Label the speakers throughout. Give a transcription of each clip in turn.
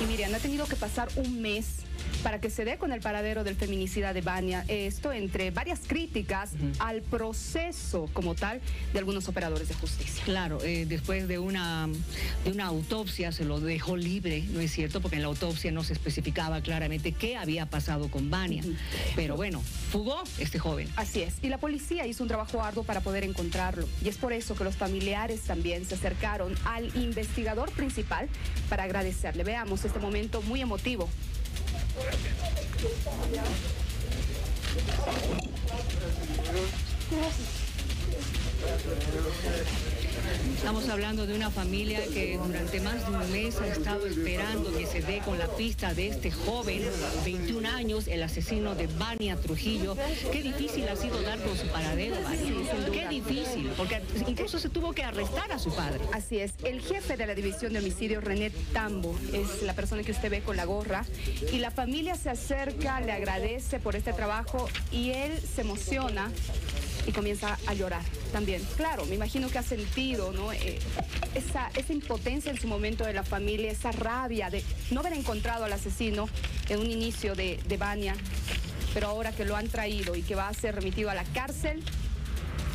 Speaker 1: Y Miriam, ha tenido que pasar un mes para que se dé con el paradero del feminicida de Bania. Esto entre varias críticas al proceso como tal de algunos operadores de justicia.
Speaker 2: Claro, eh, después de una, de una autopsia se lo dejó libre, ¿no es cierto? Porque en la autopsia no se especificaba claramente qué había pasado con Bania. Pero bueno, fugó este joven.
Speaker 1: Así es. Y la policía hizo un trabajo arduo para poder encontrarlo. Y es por eso que los familiares también se acercaron al investigador principal para agradecerle. Veamos este momento muy emotivo
Speaker 2: Estamos hablando de una familia que durante más de un mes ha estado esperando que se dé con la pista de este joven, 21 años, el asesino de Bania Trujillo. Qué difícil ha sido dar con su paradero, Qué difícil, porque incluso se tuvo que arrestar a su padre.
Speaker 1: Así es. El jefe de la división de homicidio, René Tambo, es la persona que usted ve con la gorra. Y la familia se acerca, le agradece por este trabajo y él se emociona y comienza a llorar también. Claro, me imagino que ha sentido. Eh, esa, esa impotencia en su momento de la familia, esa rabia de no haber encontrado al asesino en un inicio de, de Bania, pero ahora que lo han traído y que va a ser remitido a la cárcel,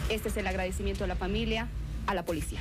Speaker 1: este es el agradecimiento de la familia a la policía.